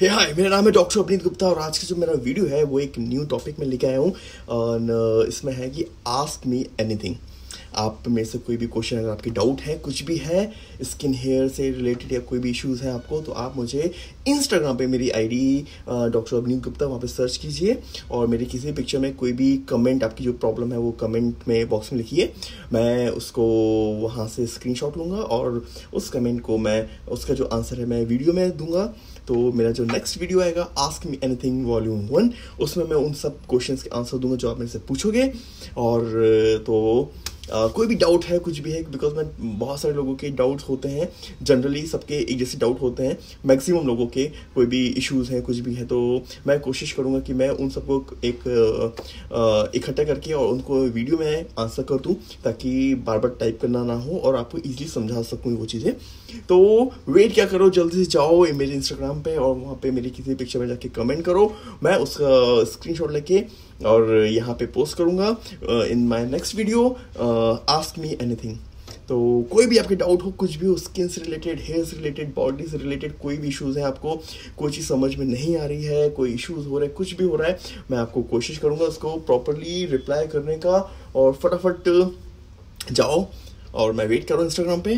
हे हाय मेरा नाम है डॉक्टर अपनीत गुप्ता और आज का जो मेरा वीडियो है, वो एक न्यू टॉपिक में लेके आया हूँ। इसमें है कि आस्क मी एनीथिंग आप मेरे से कोई भी क्वेश्चन अगर आपकी डाउट है, कुछ भी है स्किन हेयर से रिलेटेड या कोई भी इश्यूज़ है आपको तो आप मुझे इंस्टाग्राम पे मेरी आईडी डॉक्टर अवनीत गुप्ता, वहाँ पे सर्च कीजिए और मेरी किसी भी पिक्चर में कोई भी कमेंट आपकी जो प्रॉब्लम है, वो कमेंट में बॉक्स में लिखिए। मैं उसको वहाँ से स्क्रीनशॉट लूँगा और उस कमेंट को मैं, उसका जो आंसर है, मैं वीडियो में दूँगा। तो मेरा जो नेक्स्ट वीडियो आएगा ask me anything volume one उसमें मैं उन सब क्वेश्चंस के आंसर दूँगा जो आप मेरे से पूछोगे। और तो Uh, कोई भी डाउट है कुछ भी है बिकॉज़ मैं बहुत सारे लोगों के डाउट्स होते हैं। जनरली सबके एक जैसे डाउट होते हैं। मैक्सिमम लोगों के कोई भी इश्यूज़ हैं कुछ भी है तो मैं कोशिश करूँगा कि मैं उन सबको एक इकट्ठा करके और उनको वीडियो में आंसर कर दूँ ताकि बार बार टाइप करना ना हो और आपको ईजिली समझा सकूँ वो चीज़ें। तो वेट क्या करो जल्दी से जाओ मेरे इंस्टाग्राम पर और वहाँ पर मेरी किसी पिक्चर में जाके कमेंट करो। मैं उसका स्क्रीनशॉट लेके और यहाँ पे पोस्ट करूँगा in my next video ask me anything तो कोई भी आपके डाउट हो, कुछ भी हो स्किन से रिलेटेड हेयर से रिलेटेड बॉडी से रिलेटेड कोई भी इशूज़ है आपको, कोई चीज़ समझ में नहीं आ रही है, कोई इशूज़ हो रहे हैं कुछ भी हो रहा है, मैं आपको कोशिश करूँगा उसको प्रॉपरली रिप्लाई करने का और फटाफट, जाओ और मैं वेट करूँ इंस्टाग्राम पे।